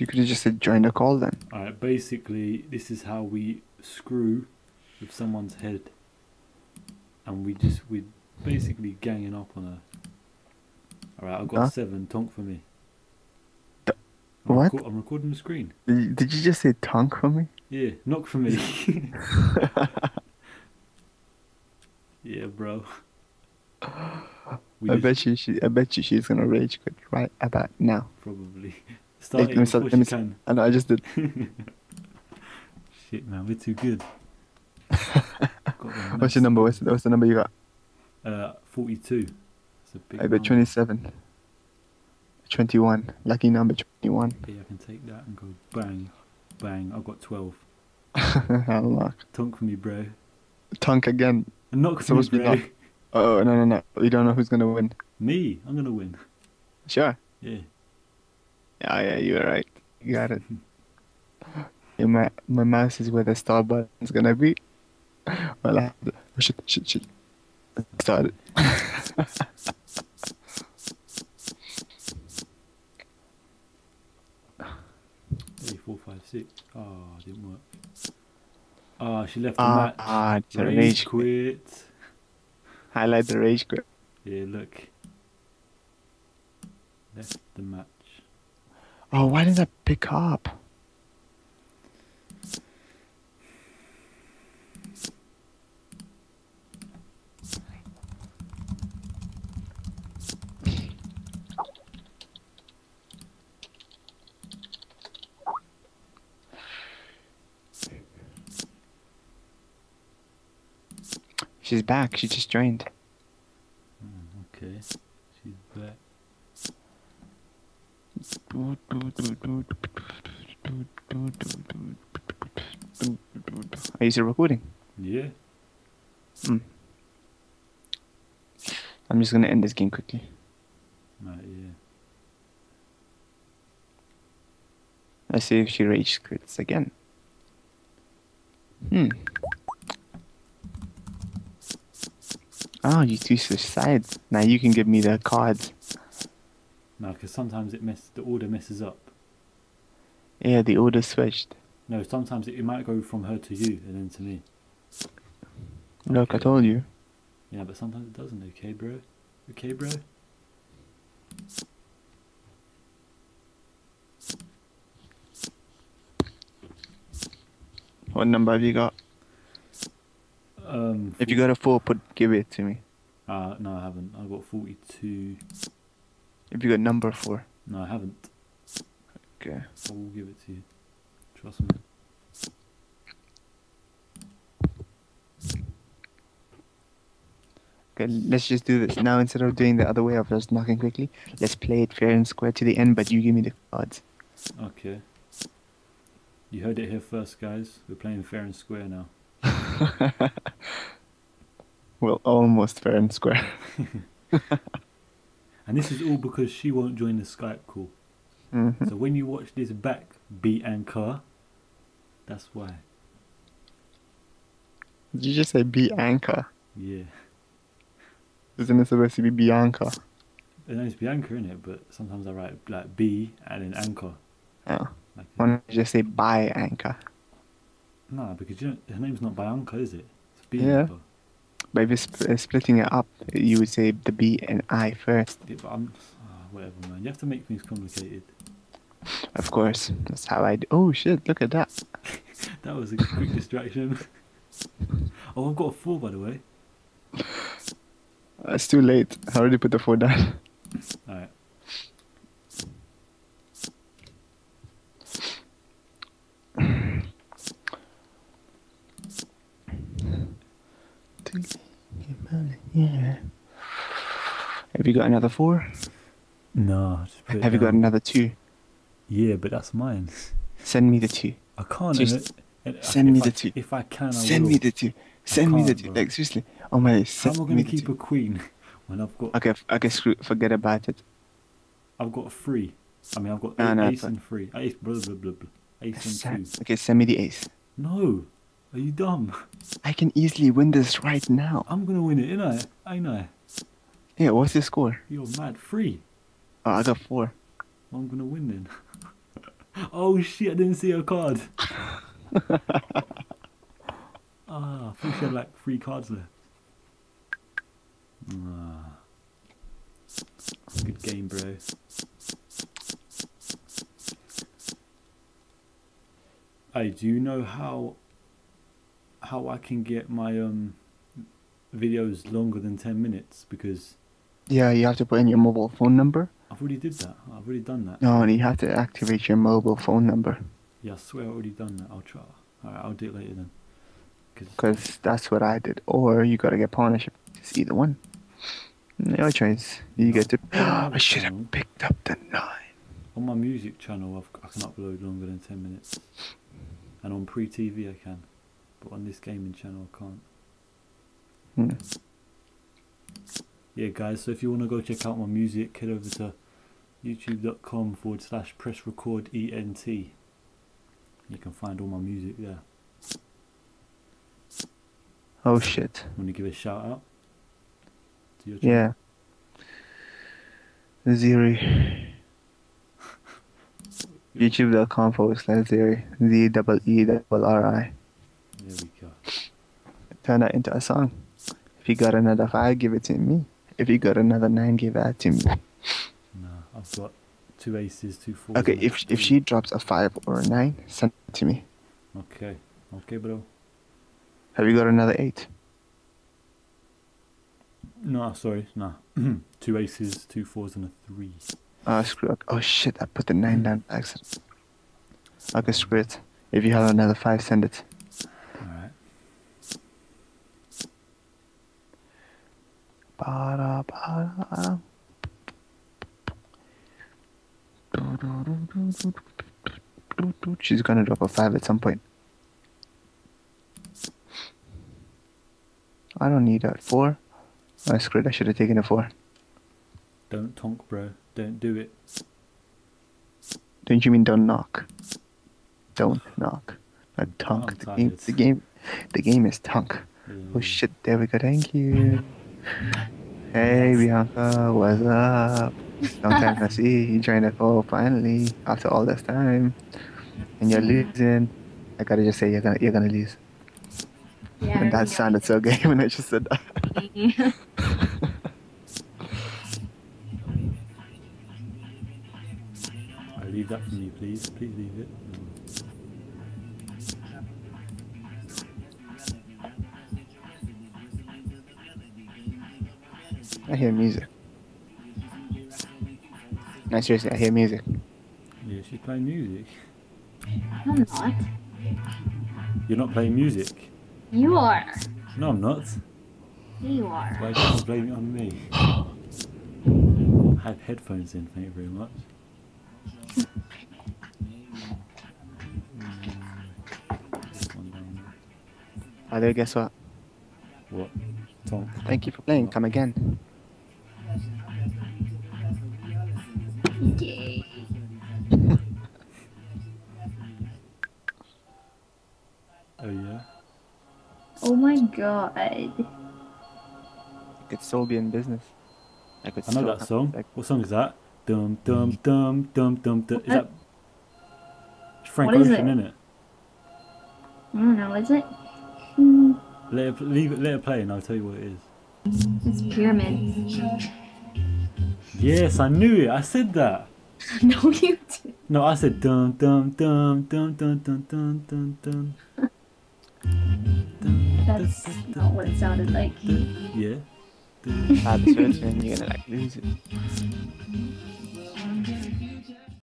You could have just said join the call then. Alright, basically, this is how we screw with someone's head. And we just, we basically ganging up on her. Alright, I've got Huh? seven. Tonk for me. I'm what? I'm recording the screen. Did you, did you just say tongue for me? Yeah, knock for me. yeah, bro. We I just- bet you she I bet you she's gonna rage quit right about now. Probably. Let me start- let me can. I know I just did. Shit, man, we're too good. What's your number? What's the, what's the number you got? Uh, 42. It's a big I bet number. 27. 21. Lucky number 21. Yeah, I can take that and go bang, bang. I've got 12. Unlock. Tonk for me, bro. Tonk again. Knock for me, Supposed to be bro. knock. Oh, no, no, no. We don't know who's gonna win. Me, I'm gonna win. Sure. Yeah. Yeah, yeah, you're right. You got it. my, my mouse is where the star button's gonna be. Well, I have to. Oh, shit, shit, shit. Started. Three, four, five, six. Oh, didn't work. Ah, she left the Ah, match. ah, it's Rage rage quit. quit. Highlight the rage quit. Yeah, look. Left the match. Oh, why did I pick up? She's back. She just joined. Hmm, okay. She's back. Are you still recording? Yeah. I'm just gonna end this game quickly. Right, yeah. Let's see if she rage quits again. Hmm. Oh, you two switch sides. Now you can give me the cards. No, because sometimes it mess the order messes up. Yeah, the order switched. No, sometimes it, it might go from her to you and then to me. Look, I told you. Yeah, but sometimes it doesn't. Okay, bro. Okay, bro. What number have you got? Um. If you got a four, put give it to me. Uh, no, I haven't. I've got forty-two. If you got number four. No, I haven't. Okay. I will give it to you. Trust me. Okay, let's just do this. Now instead of doing the other way of just knocking quickly, let's play it fair and square to the end, but you give me the cards. Okay. You heard it here first, guys. We're playing fair and square now. well, almost fair and square. And this is all because she won't join the Skype call. Mhm. So when you watch this back, beat and car, that's why. Did you just say Bianca? Yeah. Isn't it supposed to be Bianca? Her name's Bianca, in it, but sometimes I write like B and then anchor. Oh. Like, Why don't you just say Bianca? no, because you don't, her name's not Bianca, is it? It's Yeah. Bianca. But if you're sp- uh, splitting it up, you would say the B and I first. Yeah, but I'm ah, whatever, man. You have to make things complicated. Of course. That's how I do. Oh shit, look at that. That was a quick distraction. oh, I've got a four, by the way. Uh, It's too late. I already put the four down. Alright. Yeah. Have you got another four? No, it Have you got another two? Yeah, but that's mine. Send me the two. I can't. Just it- and send if me I- the two. If I can, I Send will. me the two. Send me the two. bro. Like seriously. Oh my. How am I going to keep two. a queen when I've got Okay, okay, screw. Forget about it. I've got three? I mean, I've got No, a- no, ace but- and three. Ace, blah blah blah blah. Ace and two. Okay, send me the ace. No, are you dumb? I can easily win this right now. I'm gonna win it, ain't I? Ain't I? Yeah, what's your score? You're mad. Three. Oh, I got four. I'm gonna win then. Oh shit! I didn't see a card. ah, I thought she had like three cards left. Ah. Good game, bro. Hey, do you know how how I can get my um videos longer than ten minutes? Because Yeah, you have to put in your mobile phone number. I've already did that. I've already done that. No, and you have to activate your mobile phone number Yeah, I swear I've already done that. I'll try. Alright, I'll do it later then because that's what I did. Or you gotta get partnership. It's either one. No choice. You get to. I should have picked up the nine. on my music channel, I've, I can upload longer than 10 minutes. And on pre TV, I can. But on this gaming channel, I can't. Hmm. Yeah, guys, so if you want to go check out my music, head over to youtube.com forward slash press record ENT. You can find all my music there. Oh shit. Want to give a shout out to your channel? Yeah. Zeerri. YouTube.com forward slash Zeerri. Z double E double R I. There we go. Turn that into a song. If you got another five, give it to me. If you got another nine, give that to me. No, I've got two aces, two fours. Okay, if if she drops a five or a nine, send it to me. Okay, okay, bro. Have you got another eight? No, sorry, no. two aces, two fours, and a three. Oh, screw up. Oh shit, I put the nine down by accident. Okay, screw it. If you have another five, send it. Alright. Ba-da, ba-da. She's gonna drop a five at some point. I don't need that four. Oh, screwed. I should have taken a four. Don't tonk, bro. Don't do it. Don't you mean don't knock? Don't knock. Not I'm tonk. The game, the game, the game is tonk. Oh shit! There we go. Thank you. Hey Bianca, what's up? Long time no see. You joined the call finally after all this time, and you're losing. I gotta just say you're gonna you're gonna lose. Yeah. And that sounded so gay when I just said that. I leave that for you, please. Please leave it. I hear music. No, seriously, I hear music. Yeah, she's playing music. I'm not. You're not playing music. You are. No, I'm not. You are. Why do you blame it on me? I have headphones in, thank you very much. This one down there. Although, guess what? What? Tonk. Thank you for playing. Come again. Yay. Oh yeah? Oh my god. I could still be in business. I could I know still that song. like, What song is that? Dum dum dum dum dum dum. Is that It's Frank What is Ocean, it? isn't it? I don't know, is it? Hmm, Let it, leave it, let it play, and I'll tell you what it is. it's pyramids. Yes, I knew it. I said that. no, you did. No, I said dum dum dum dum dum dum dum dum dum. That's not what it sounded like. Yeah. bad search and you're gonna like lose it.